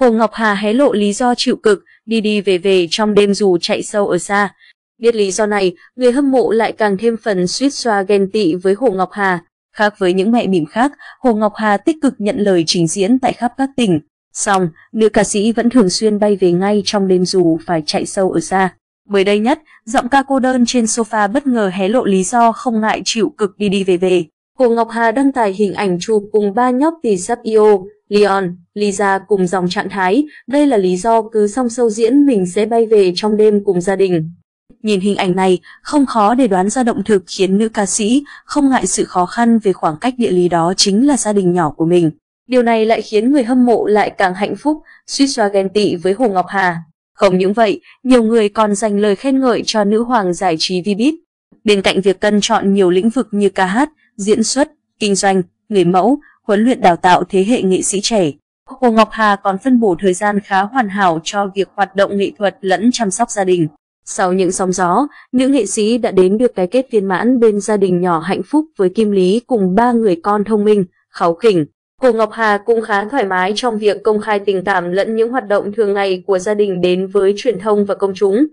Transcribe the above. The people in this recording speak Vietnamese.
Hồ Ngọc Hà hé lộ lý do chịu cực, đi đi về về trong đêm dù chạy sâu ở xa. Biết lý do này, người hâm mộ lại càng thêm phần suýt xoa ghen tị với Hồ Ngọc Hà. Khác với những mẹ mỉm khác, Hồ Ngọc Hà tích cực nhận lời trình diễn tại khắp các tỉnh. Song, nữ ca sĩ vẫn thường xuyên bay về ngay trong đêm dù phải chạy sâu ở xa. Mới đây nhất, giọng ca cô đơn trên sofa bất ngờ hé lộ lý do không ngại chịu cực đi đi về về. Hồ Ngọc Hà đăng tải hình ảnh chụp cùng ba nhóc tỷ sắp yêu, Leon, Lisa cùng dòng trạng thái. Đây là lý do cứ xong sâu diễn mình sẽ bay về trong đêm cùng gia đình. Nhìn hình ảnh này, không khó để đoán ra động thực khiến nữ ca sĩ không ngại sự khó khăn về khoảng cách địa lý đó chính là gia đình nhỏ của mình. Điều này lại khiến người hâm mộ lại càng hạnh phúc, suýt xoa ghen tị với Hồ Ngọc Hà. Không những vậy, nhiều người còn dành lời khen ngợi cho nữ hoàng giải trí Vbiz. Bên cạnh việc cân chọn nhiều lĩnh vực như ca hát, diễn xuất, kinh doanh, người mẫu, huấn luyện đào tạo thế hệ nghệ sĩ trẻ, Hồ Ngọc Hà còn phân bổ thời gian khá hoàn hảo cho việc hoạt động nghệ thuật lẫn chăm sóc gia đình. Sau những sóng gió, nữ nghệ sĩ đã đến được cái kết viên mãn bên gia đình nhỏ hạnh phúc với Kim Lý cùng ba người con thông minh, kháu khỉnh. Hồ Ngọc Hà cũng khá thoải mái trong việc công khai tình cảm lẫn những hoạt động thường ngày của gia đình đến với truyền thông và công chúng.